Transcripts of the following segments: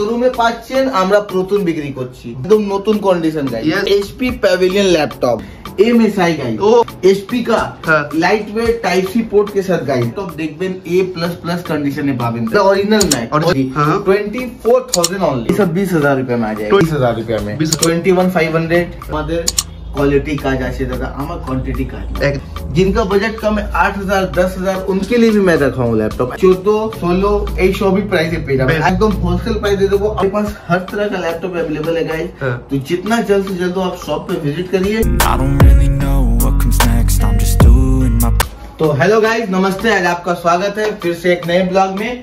শোরুমে পাচ্ছেন আমরা প্রথম বিক্রি করছি। একদম নতুন condition guys HP pavilion laptop M S I guide H P का light weight type C port के साथ गाइड तो देखबेन ए प्लस प्लस कंडीशन में पाबेन ओरिजिनल में ट्वेंटी फोर थाउज़ेंड ऑनली सब बीस हज़ार रुपए में आ जाएगा बीस हज़ार रुपए में ट्वेंटी वन क्वालिटी का जैसे दादा आमा क्वांटिटी का जिनका बजट कम है आठ हज़ार दस हज़ार उनके लिए भी मैं रखा हूँ लैपटॉप चौदह सोलह एक सौ भी प्राइस है एकदम होलसेल प्राइस दे दो आपके पास हर तरह का लैपटॉप अवेलेबल है गाइस हाँ। तो जितना जल्द से जल्द आप शॉप पे विज़िट करिए। तो हेलो गाइज़ नमस्ते आज आपका स्वागत है फिर से एक नए ब्लॉग में।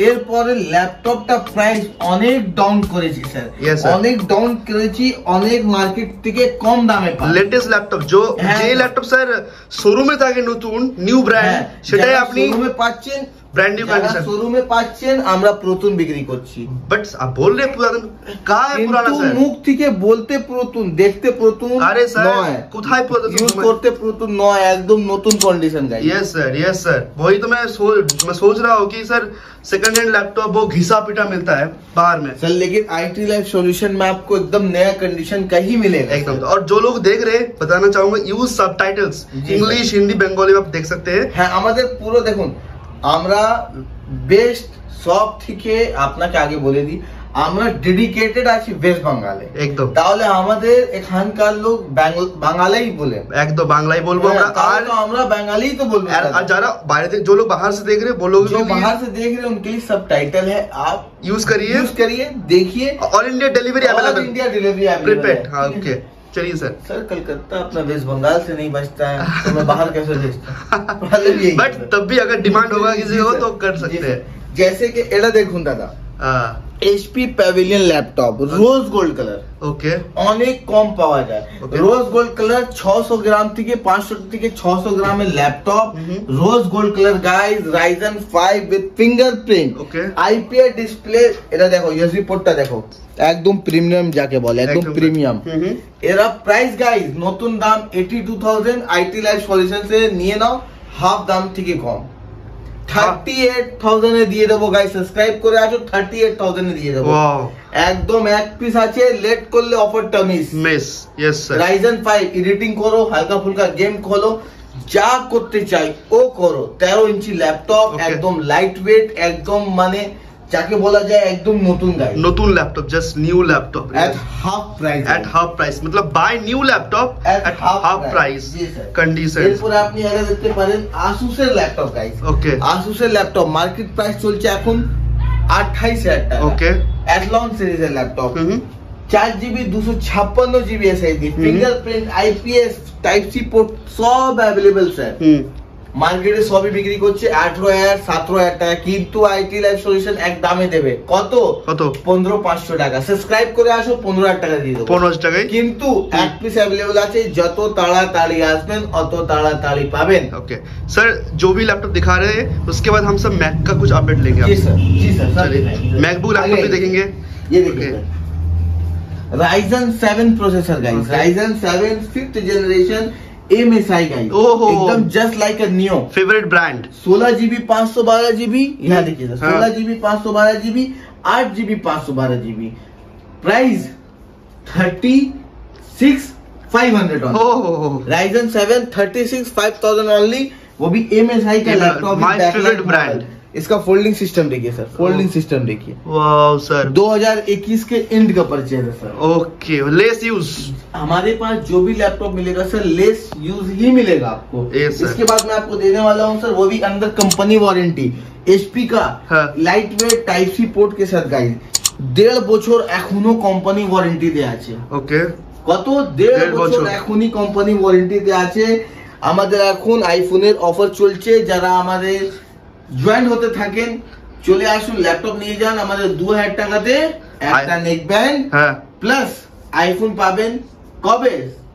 এরপরে ল্যাপটপটা প্রাইস অনেক ডাউন করেছি স্যার অনেক ডাউন করেছি অনেক মার্কেট থেকে কম দামে লেটেস্ট ল্যাপটপ যে। যে ল্যাপটপ স্যার শোরুমে থাকে নতুন নিউ ব্র্যান্ড সেটাই আপনি শোরুমে পাচ্ছেন ब्रांड न्यू যারা कंडीशन শোরুমে পাচ্ছেন আমরা প্রথম বিক্রি করছি बट आप बोल रहे हैं पुराना कहाँ है पुराना কিন্তু सर মুখ থেকে বলতে পুরাতন দেখতে পুরাতন আরে স্যার নয় কোথায় পুরাতন ইউজ করতে পুরাতন নয় একদম নতুন condition guys yes sir yes sir वही तो मैं सोच मैं सोच रहा हूँ कि सर सेकंड हैंड लैपटॉप वो घिसा पिटा मिलता है बाहर में सर लेकिन आईटी लाइफ सॉल्यूशन में आपको एकदम नया कंडीशन का ही मिलेगा एकदम और जो लोग देख रहे हैं बताना चाहूंगा यूज सब टाइटल्स जी, इंग्लिश हिंदी बंगाली आप देख सकते हैं হ্যাঁ আমাদের পুরো দেখুন আমরা বেস্ট সব থেকে আপনাকে আগে বলে দিই আমরা ডেডিকেটেড আছি ওয়েস্ট বেঙ্গলে একদম তাহলে আমাদের এখানকার লোক বাংল- বাঙালাই বলে একদম বাংলাই বলবো আমরা হ্যাঁ, তাহলে আর তো আমরা বাঙালি तो बोल আর আর যারা বাইরে থেকে जो लोग बाहर से देख रहे हैं वो लोग जो बाहर से देख रहे हैं उनके लिए सब टाइटल है आप यूज करिए यूज करिए देखिए all India delivery all available India delivery prepaid हाँ ओके चलिए सर। सर कलकत्ता अपना वेस्ट बंगाल से नहीं बचता है तो मैं बाहर कैसे भेजता मतलब यही बट तब भी अगर डिमांड होगा किसी को तो कर सकते हैं। जैसे कि एड़ा देखूँ दादा हाँ, HP Pavilion laptop rose gold colour okay অনেক কম পাওয়া যায় Okay. রোজ গোল্ড কালার ছশো গ্রাম থেকে পাঁচশো থেকে ছশো গ্রামের laptop Mhm. Rose gold colour guys Ryzen five with fingerprint Okay. IPS display এটা দেখো ইউএসবি পোর্টটা দেখো একদম প্রিমিয়াম যাকে বলে একদম একদম প্রিমিয়াম হুম হুম। এরা প্রাইস গাইজ নতুন দাম eighty two thousand IT life solution সে নিয়ে নাও হাফ দাম থেকে কম একদম এক পিস আছে লেট করলে অফারটা miss miss yes sir Ryzen five editing করো হালকা ফুলকা গেম খোলো যা করতে চাই ও করো। তেরো ইঞ্চি ল্যাপটপ একদম লাইট ওয়েট একদম মানে যাকে বলা যায় একদম নতুন গাড়ি नतून laptop just new laptop at half price at half price मतलब buy new laptop At at half half price. Price G, sir. Condition এরপরে আপনি আগে দেখতে পারেন আসুসের laptop guys okay আসুসের laptop market price চলছে এখন আঠাইশ হাজার টাকা ओके অ্যাডলন সিরিজের ল্যাপটপ हम्म চার জিবি দুশো ছাপ্পান্ন জিবি এসআইডি হুম। Fingerprint IPS type C port সব অ্যাভেলেবেল স্যার हम्म মার্কেটে সবই বিক্রি করছে আঠারো হাজার সতেরো হাজার টাকা কিন্তু আইটি লাইফ সলিউশন এক দামে দেবে কত কত পনেরো পাঁচশো টাকা সাবস্ক্রাইব করে আসো পনেরো হাজার টাকা দিয়ে দেবো পনেরো হাজার টাকায় কিন্তু এক পিস অ্যাভেলেবেল আছে যত তাড়াতাড়ি আসবেন অত তাড়াতাড়ি পাবেন ओके सर जो भी लैपटॉप दिखा रहे हैं उसके बाद हम सब मैक का कुछ अपडेट लेंगे जी आपसे सर जी सर सब चलिए दिखाएंगे। मैकबुक लैपटॉप आगे भी देखेंगे ये देखिए Okay. Ryzen seven processor guys Okay. Ryzen seven fifth generation M S I guys एकदम just like a neo favourite brand सोलह जीबी पाँच सौ बारह जीबी यहाँ देखिए। सोलह जीबी पाँच सौ बारह जीबी आठ जीबी पाँच सौ बारह GB price thirty six five hundred Ryzen seven thirty six five thousand only वो भी एम एस आई का लैपटॉप brand. इसका फोल्डिंग सिस्टम देखिए सर फोल्डिंग Oh. सिस्टम देखिए वाओ सर 2021 के एंड का परचेज है सर ओके लेस यूज हमारे पास जो भी लैपटॉप मिलेगा सर लेस यूज ही मिलेगा आपको Yes, sir. इसके बाद मैं आपको देने वाला हूँ सर वो भी अंदर कंपनी वारंटी एचपी का हाँ। Light weight type C port के साथ गाइड দেড় বছর এখনো কোম্পানি ওয়ারেন্টি দেয়া আছে ओके কত দেড় দেড় বছর বছর। এখনই কোম্পানি ওয়ারেন্টিতে আছে আমাদের এখন আইফোনের অফার চলছে যারা আমাদের জয়েন হতে থাকেন চলে আসুন ল্যাপটপ নিয়ে যান আমাদের দু হাজার টাকাতে একটা নেক ব্যান্ড হ্যাঁ। প্লাস আইফোন পাবেন। কবে?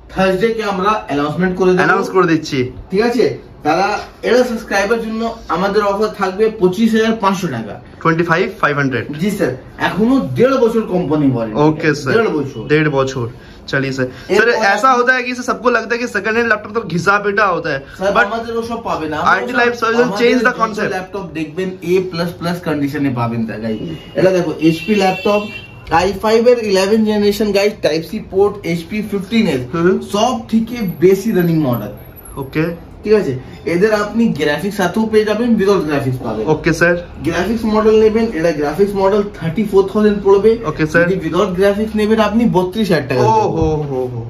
থার্সডে কে আমরা অ্যানাউন্সমেন্ট করে অ্যানাউন্স করে দিচ্ছি। ঠিক আছে? তারা এরা সাবস্ক্রাইবার জন্য আমাদের অফার থাকবে পঁচিশ হাজার পাঁচশো টাকা 25 500 জি স্যার এখনো দেড় বছর কোম্পানি বলে ओके सर দেড় বছর डेढ़ बछोर चलिए सर एक सर और- ऐसा होता है कि सर सबको लगता है कि सेकंड हैंड लैपटॉप तो घिसा पिटा होता है স্যার बट আমাদের ওসব পাবে না IT life services change the concept. Laptop দেখবেন এ প্লাস প্লাস কন্ডিশনে পাবেন তা গাই এটা দেখো এইচপি ল্যাপটপ আই ফাইভ এর eleven generation guys type C port HP fifteen এর হুম। সব থেকে বেশি রানিং মডেল ओके ঠিক আছে এদের আপনি গ্রাফিক্স সাথেও পেয়ে যাবেন উইদাউট গ্রাফিক্স পাবেন ओके सर গ্রাফিক্স মডেল নেবেন এটা graphics model thirty four thousand পড়বে Okay, sir. যদি উইদাউট গ্রাফিক্স নেবেন আপনি বত্রিশ হাজার টাকা ओ দেবেন। हो हो हो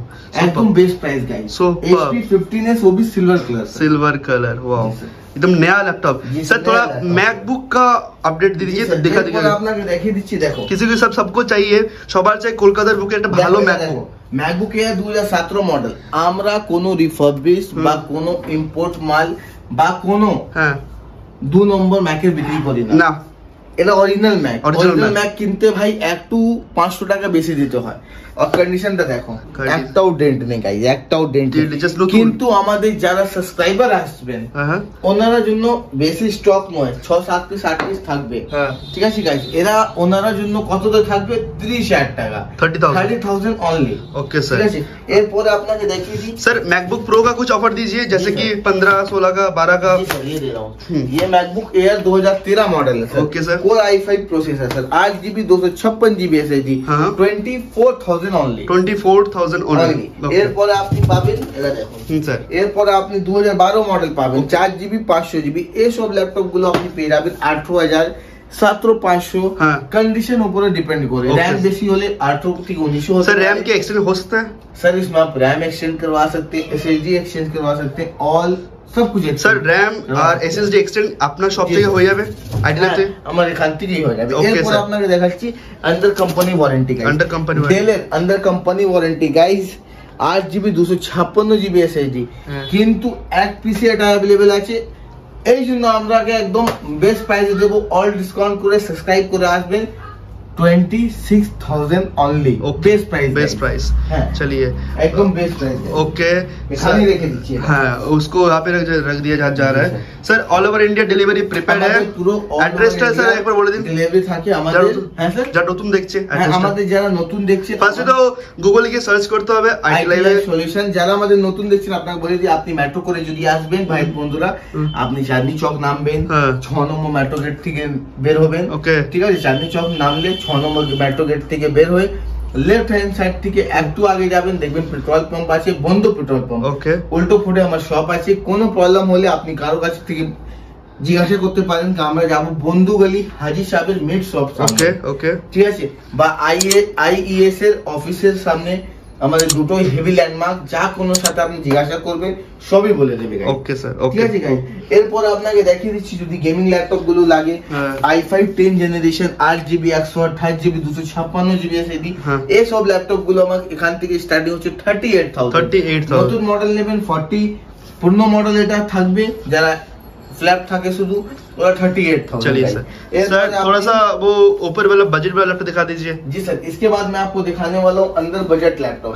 একদম best price guys Superb. HP fifteen S वो भी silver colour silver colour wow जी, सर। एकदम नया लैपटॉप जी, सर सर, थोड़ा नया laptop। मैकबुक का अपडेट दे दीजिए दिखा दीजिए আপনাকে দেখিয়ে দিচ্ছি দেখো किसी को सब सबको चाहिए সবার চাই কলকাতার বুকে একটা ভালো ম্যাকবুক ম্যাকবুক এয়ার দু হাজার সতেরো মডেল আমরা কোনো রিফার্বিশ বা কোনো ইম্পোর্ট মাল বা কোনো হ্যাঁ। দু নম্বর ম্যাকের বিক্রি করি না। না। এটা original Mac Original original Mac। Mac কিনতে ভাই একটু পাঁচশো টাকা বেশি দিতে হয় আর কন্ডিশনটা দেখো Condition। একটাও ডেন্ট নেই গাইজ একটাও ডেন্ট Dude, just look কিন্তু আমাদের যারা সাবস্ক্রাইবার আসবেন হ্যাঁ ওনারা জন্য বেশি স্টক নয় ছ সাত পিস আট পিস থাকবে হ্যাঁ ঠিক আছে গাইজ এরা ওনারা জন্য কততে থাকবে ত্রিশ হাজার টাকা 30,000 থার্টি থাউজেন্ড অনলি ओके ঠিক सर আছে এরপরে আপনাকে দেখিয়ে দিই सर मैकबुक प्रो का कुछ ऑफर दीजिए जैसे जी, कि सर। 15 16 का 12 का जी सर, ये दे रहा हूँ हम्म। ये मैकबुक एयर 2013 मॉडल है sir Okay, sir. Core i five processor sir आठ जीबी दो सौ छप्पन जीबी एस एच डी हाँ। Twenty four thousand only 24000 only okay এরপরে আপনি পাবেন এটা দেখুন হুম স্যার এরপরে আপনি দু হাজার বারো মডেল পাবেন চার জিবি পাঁচশো জিবি এইসব ল্যাপটপ গুলো আপনি পেয়ে যাবেন আঠারো হাজার সতেরো পাঁচশো হ্যাঁ। कंडीशन উপরে ডিপেন্ড করে Okay. रैम बेसी होले आठरो থেকে उन्नीस हो सर रैम के एक्सटेंड हो सकता है सर इसमें आप रैम एक्सटेंड करवा सकते हैं एस एक्सचेंज करवा सकते हैं ऑल সব কিছু স্যার র্যাম আর এসএসডি এক্সটেন্ড আপনার সব থেকে হয়ে যাবে আইডিয়াতে হ্যাঁ, আমার এখান থেকেই হয়ে যাবে। এরপর আপনাকে দেখাচ্ছি under company warranty guys under company ডেলের আন্ডার কোম্পানি ওয়ারেন্টি গাইস আট জিবি দুশো ছাপ্পান্ন জিবি এসএসডি হ্যাঁ। কিন্তু এক পিসি এটা অ্যাভেলেবেল আছে। এই জন্য আমরা একদম বেস্ট প্রাইসে দেবো। অল ডিসকাউন্ট করে সাবস্ক্রাইব করে আসবেন। Twenty six thousand only best price best price হ্যাঁ चलिए একদম বেস্ট প্রাইস ओके এখানেই রেখে দিচ্ছি এটা। हाँ उसको यहाँ पे रख रख दिया जा, जा रहा है sir all over India delivery prepared है আমাদের পুরো অ্যাড্রেসটা স্যার একবার বলে দিন ডেলিভারি থাকে যারা আমাদের নতুন- হ্যাঁ স্যার যারা নতুন দেখছে হ্যাঁ অ্যাড্রেসটা আমাদের যারা নতুন দেখছে ফার্স্টে তো গুগলে গিয়ে সার্চ করতে হবে আইটি লাইভে সলিউশন যারা আমাদের নতুন দেখছেন আপনাকে বলে দিই আপনি মেট্রো করে যদি আসবেন ভাই বন্ধুরা হুম। আপনি চাঁদনি চক নামবেন হ্যাঁ। ছ নম্বর মেট্রো গেট থেকে বের হবেন ওকে ঠিক আছে চাঁদনি চক নামলে ছ নম্বর মেট্রো গেট থেকে বের হয়ে লেফট হ্যান্ড সাইড থেকে একটু আগে যাবেন দেখবেন পেট্রোল পাম্প আছে বন্ধ পেট্রোল পাম্প ওকে উল্টো ফুটে আমার শপ আছে কোনো প্রবলেম হলে আপনি কারও কাছ থেকে জিজ্ঞাসা করতে পারেন যে আমরা যাব বন্ধু গলি হাজি সাহেবের মিট শপ ওকে ওকে ঠিক আছে? বা আই আইইএস এর অফিসের সামনে আমাদের দুটোই হেভি ল্যান্ডমার্ক যা কোনো সাথে আপনি জিজ্ঞাসা করবেন সবই বলে দেবে ওকে স্যার ঠিক আছে গাইজ এরপর আপনাকে দেখিয়ে দিচ্ছি যদি গেমিং ল্যাপটপগুলো লাগে। আই ফাইভ টেন জেনারেশন আট জিবি একশো আঠাশ জিবি দুশো ছাপ্পান্ন জিবি এসএডি হ্যাঁ। এই সব ল্যাপটপগুলো আমার এখান থেকে স্টার্টিং হচ্ছে থার্টি এইট থাউজেন্ড 38,000 নতুন মডেল নেবেন ফর্টি পুরনো মডেল এটা থাকবে যারা ফ্ল্যাপ থাকে শুধু। थर्टी एट चलिए सर। थोड़ा सा वो ऊपर वाला बजट वाला लैपटॉप दिखा दीजिए। जी सर इसके बाद मैं आपको दिखाने वाला हूँ अंदर बजट लैपटॉप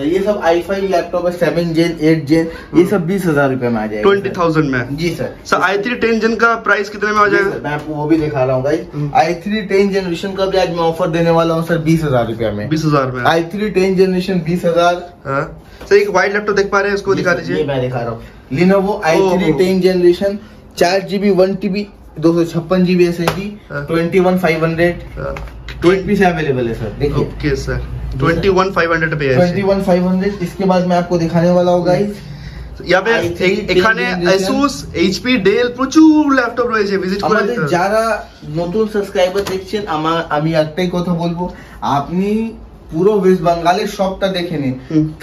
ये, सब आई फाइव लैपटॉप है सेवन जेन एट जेन ये हाँ। सब बीस हज़ार रूपए में आ जाएगा ट्वेंटी थाउज़ेंड में? जी sir. Sir i three ten gen का प्राइस कितने में आ जाएगा? मैं आपको वो भी दिखा रहा हूँ भाई। आई थ्री टेन जनरेशन का भी आज मैं ऑफ़र देने वाला हूँ सर बीस हज़ार रूपया में। बीस हज़ार में? आई थ्री टेन जनरेशन बीस हज़ार। हाँ। सर एक वाइट लैपटॉप देख पा रहे हैं उसको दिखा दीजिए। मैं दिखा रहा हूँ। Lenovo i three ten generation चार जीबी वन टीबी दो सौ छप्पन जीबी एस एच डी हाँ। Twenty one five hundred twenty piece available है सर देखिए okay sir twenty one five hundred पे ट्वेंटी वन फाइव हंड्रेड इसके बाद मैं आपको दिखाने वाला हूँ गाइस यहाँ पे i3 এক- এখানে generation। এসুস এইচপি ডেল প্রচুর ল্যাপটপ রয়েছে ভিজিট করে আমাদের দিতে হবে। যারা নতুন সাবস্ক্রাইবার দেখছেন আমার আমি একটাই কথা বলবো আপনি পুরো ওয়েস্ট বেঙ্গলের সবটা দেখে নিন।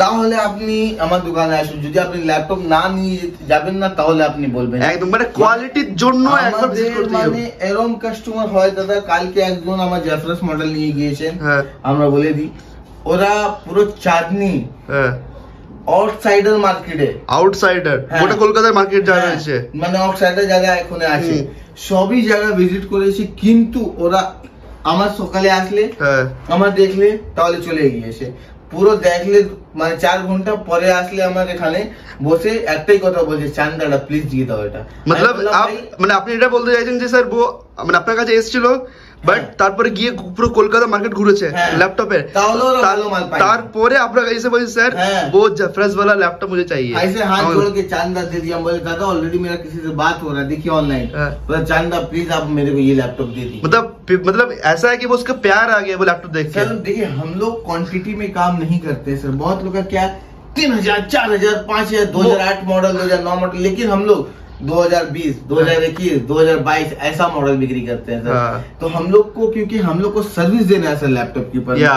তাহলে আপনি আমার দোকানে আসুন। যদি আপনি ল্যাপটপ না নিয়ে যাবেন না তাহলে আপনি বলবেন। একদম মানে কোয়ালিটির জন্য মানে এরম কাস্টমার হয় দাদা কালকে একজন আমার জেফরাস মডেল নিয়ে গিয়েছেন। হ্যাঁ। আমরা বলে দিই ওরা পুরো চাঁদনি হ্যাঁ। আউটসাইডার মার্কেটে আউটসাইডার হ্যাঁ। গোটা কলকাতার মার্কেট যা রয়েছে। মানে আউটসাইডার জায়গা এখন আছে। সবই জায়গা ভিজিট করেছি কিন্তু ওরা আমার সকালে আসলে হ্যাঁ। আমার দেখলে তাহলে চলে গিয়েছে পুরো দেখলে মানে চার ঘণ্টা পরে আসলে আমার এখানে বসে একটাই কথা বলছে চান দাদা প্লিজ দিয়ে দাও এটা। মানে আপনি এটা বলতে চাইছেন যে স্যার মানে আপনার কাছে এসেছিল বাট হ্যাঁ। তারপরে গিয়ে পুরো কলকাতা মার্কেট ঘুরেছে হ্যাঁ। ল্যাপটপে তাহলেও ওরা ভালো মাল পায়নি। তারপরে আপনার কাছে এসে বলছে স্যার হ্যাঁ। वो फ्रेश वाला लैपटॉप मुझे चाहिए ऐसे हाथ और- जोड़ के चांदा दे दिया हम बोले दादा ऑलरेडी मेरा किसी से बात हो रहा है देखिए ऑनलाइन हाँ। बोला चांदा प्लीज आप मेरे को ये लैपटॉप दे दीजिए मतलब मतलब ऐसा है कि वो उसका प्यार आ गया वो लैपटॉप देख के सर देखिए हम लोग क्वांटिटी में काम नहीं करते सर बहुत लोग का क्या तीन हजार चार हजार पाँच हजार दो हजार आठ मॉडल दो हजार नौ मॉडल लेकिन हम लोग 2020, 2021, 2022 ऐसा मॉडल बिक्री करते हैं हाँ। सर तो हम लोग को क्योंकि हम लोग को सर्विस देना है सर लैपटॉप के ऊपर या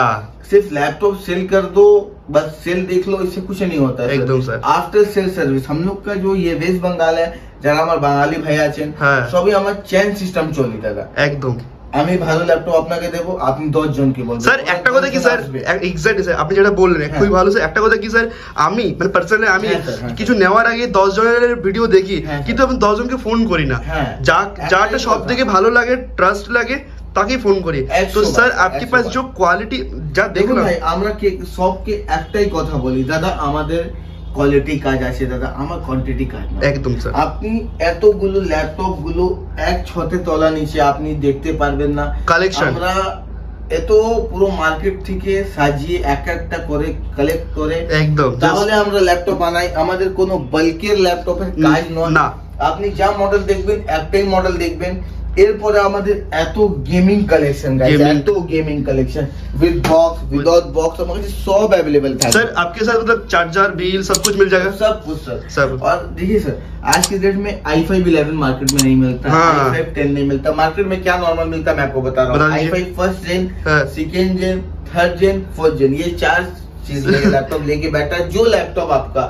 सिर्फ लैपटॉप सेल कर दो बस सेल देख लो इससे कुछ नहीं होता है एकदम सर। आफ्टर सेल सर्विस हम लोग का जो ये वेस्ट बंगाल है যারা আমার বাঙালি ভাই আছেন হ্যাঁ। সবই আমার চেন সিস্টেম চলি দাদা একদম আমি ভালো ল্যাপটপ আপনাকে দেবো আপনি দশ জনকে বলবেন স্যার একটা কথা কি স্যার এক্স্যাক্টলি স্যার আপনি যেটা বললেন হ্যাঁ। খুবই ভালো স্যার একটা কথা কি স্যার আমি মানে পার্সোনালি আমি হ্যাঁ, হ্যাঁ, কিছু নেওয়ার আগে দশ জনের ভিডিও দেখি হ্যাঁ, কিন্তু আমি দশ জনকে ফোন করি না। হ্যাঁ। যা যাটা সব থেকে ভালো লাগে ট্রাস্ট লাগে তাকেই ফোন করি। তো স্যার আপনি পাস। जो কোয়ালিটি যা দেখুন ভাই আমরা কে সবকে একটাই কথা বলি দাদা আমাদের কোয়ালিটি কাজ আছে দাদা আমার কোয়ান্টিটি কাজ একদম স্যার আপনি এতগুলো ল্যাপটপগুলো এক ছতে তলা নিচে আপনি দেখতে পারবেন না। Collection. আমরা এত পুরো মার্কেট থেকে সাজিয়ে এক একটা করে কালেক্ট করে একদম তাহলে আমরা ল্যাপটপ বানাই। আমাদের কোনো বাল্কের ল্যাপটপের কাজ নয়। না। আপনি যা মডেল দেখবেন একটাই মডেল দেখবেন এরপরে আমাদের এত গেমিং কালেকশন Gaming। এত gaming collection with box without box আমার কাছে সব अवेलेबल থাকে सर आपके साथ मतलब चार्जर बिल सब कुछ मिल जाएगा सब कुछ सर सब। और देखिए सर आज की डेट में आई फाइव इलेवन मार्केट में नहीं मिलता हाँ। आई फाइव टेन नहीं मिलता मार्केट में क्या नॉर्मल मिलता है मैं आपको बता रहा बता हूँ आई दीजिए। फाइव फर्स्ट जेन हाँ। Second gen third gen fourth gen ये चार चीज लेके लैपटॉप लेके बैठा है जो लैपटॉप आपका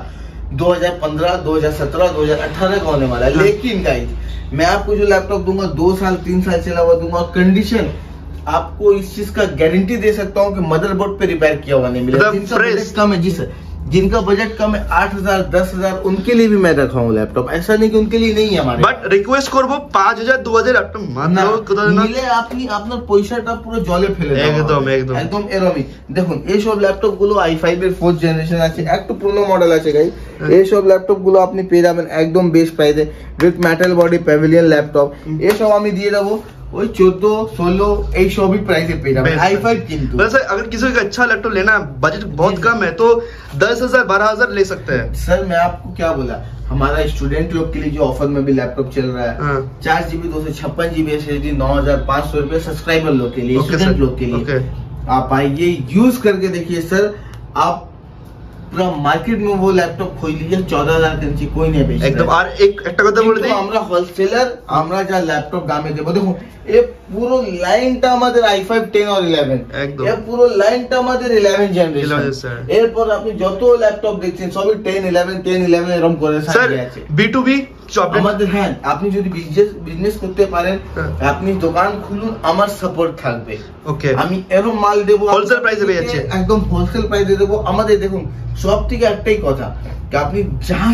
2015, 2017, 2018 का होने वाला है। हाँ। लेकिन गाइज़ मैं आपको जो लैपटॉप दूँगा दो साल तीन साल चला हुआ दूँगा। कंडीशन आपको इस चीज़ का गारंटी दे सकता हूँ कि मदरबोर्ड पे रिपेयर किया हुआ नहीं मिलेगा। कम है। जी सर जिनका बजट कम है आठ हजार दस हजार उनके लिए भी मैं रखा हूँ लैपटॉप ऐसा नहीं कि उनके लिए नहीं है हमारे বাট রিকোয়েস্ট করবো পাঁচ হাজার দু হাজার একটা না, মাত্র কোথাও না নিলে আপনি আপনার পয়সাটা পুরো জলে ফেলে দেওয়া একদম, হবে। একদম। একদম এরমই দেখুন এইসব ল্যাপটপ গুলো আই ফাইভ এর ফোর্থ জেনারেশন আছে একটু পুরনো মডেল আছে গাই হ্যাঁ। এইসব ল্যাপটপ গুলো আপনি পেয়ে যাবেন একদম বেস্ট প্রাইসে with metal body Pavilion laptop এসব আমি দিয়ে দেবো ওই চোদ্দ ষোলো এই সবই প্রাইসে পেয়ে যাবেন Best আই है। ফাইভ কিন্তু वैसे अगर किसी को अच्छा लैपटॉप लेना है बजट बहुत जी। कम है तो दस हजार बारह हजार ले सकते हैं सर मैं आपको क्या बोला हमारा स्टूडेंट लोग के लिए जो ऑफर में भी लैपटॉप चल रहा है हाँ। चार जीबी दो सौ छप्पन जीबी एस एच डी नौ हजार पाँच सौ रूपये सब्सक्राइबर लोग के लिए ओके स्टूडेंट सर लोग के लिए ओके आप आइए यूज करके देखिए सर आप पूरा मार्केट में वो लैपटॉप खोल लीजिए चौदह हजार के नीचे कोई नहीं बेच একদম আর এক একটা কথা বলে দিই আমরা হোলসেলার আমরা যা ল্যাপটপ দামে দেবো দেখুন এ পুরো লাইনটা আমাদের আই ফাইভ টেন আর ইলেভেন একদম। এ পুরো লাইনটা আমাদের ইলেভেন 11 জেনারেশন sir। এরপর আপনি যত ল্যাপটপ দেখছেন সবই টেন ইলেভেন টেন ইলেভেন এরকম করে স্যার সাজিয়ে আছে বি টু বি আমাদের হ্যাঁ আপনি যদি বিজনেস বিজনেস করতে পারেন আপনি দোকান খুলুন আমার সাপোর্ট থাকবে। ওকে। আমি মাল দেবো হোলসেল প্রাইসে একদম হোলসেল প্রাইসে দেবো। আমাদের कि आपने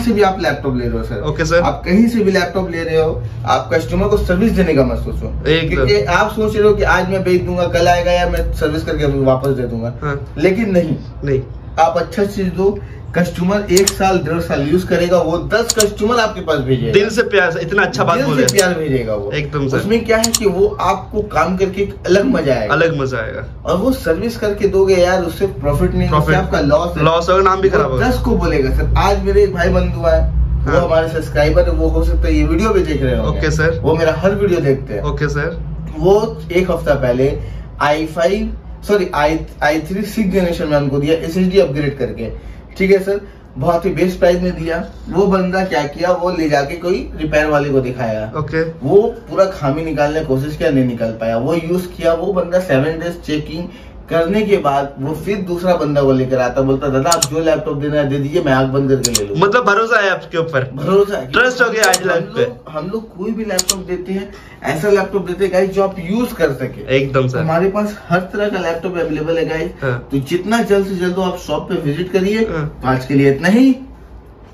से भी आप लैपटॉप ले रहे हो सर ओके सर आप कहीं से भी लैपटॉप ले रहे हो आप कस्टमर को सर्विस देने का मत सोचो। क्योंकि आप सोच रहे हो कि आज मैं बेच दूँगा कल आएगा या मैं सर्विस करके वापस दे दूँगा। हाँ। लेकिन नहीं। नहीं। आप अच्छा चीज़ दो कस्टमर एक साल डेढ़ साल यूज़ करेगा वो दस कस्टमर आपके पास भेजेगा। दिल से प्यार से इतना अच्छा बात दिल बोले। से प्यार भेजेगा वो। एकदम सर। उसमें क्या है कि वो आपको काम करके एक अलग मज़ा आएगा। अलग मज़ा आएगा। और वो सर्विस करके दोगे यार उससे प्रॉफिट नहीं Profit। आपका लॉस लॉस होगा नाम भी खराब होगा। दस को बोलेगा सर आज मेरे एक भाई बंधु है वो हाँ। हमारे सब्सक्राइबर है वो हो सकता है ये वीडियो भी देख रहे हो Okay, sir। वो मेरा हर वीडियो देखते हैं। ओके सर वो एक हफ़्ता पहले i five sorry i i three six generation में हमको दिया एस अपग्रेड करके। ठीक है सर बहुत ही बेस्ट प्राइस में दिया। वो बंदा क्या किया? वो ले जाके कोई रिपेयर वाले को दिखाया। Okay okay. वो पूरा खामी निकालने की कोशिश किया नहीं निकाल पाया। वो यूज़ किया वो बंदा सेवन डेज़ चेकिंग करने के बाद वो फिर दूसरा बंदा को लेकर आता बोलता दादा आप जो लैपटॉप देना है दे दीजिए मैं आग बंद करके ले लूँ मतलब भरोसा है आपके ऊपर? भरोसा है। Trust हो गया आज हम लोग- हम लोग कोई भी लैपटॉप देते हैं ऐसा लैपटॉप देते हैं गाइस जो आप यूज़ कर सके। एकदम सर हमारे पास हर तरह का लैपटॉप अवेलेबल है गाइस हाँ। तो जितना जल्द से जल्द आप शॉप पे विज़िट करिए। हाँ। आज के लिए इतना ही।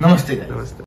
नमस्ते नमस्ते।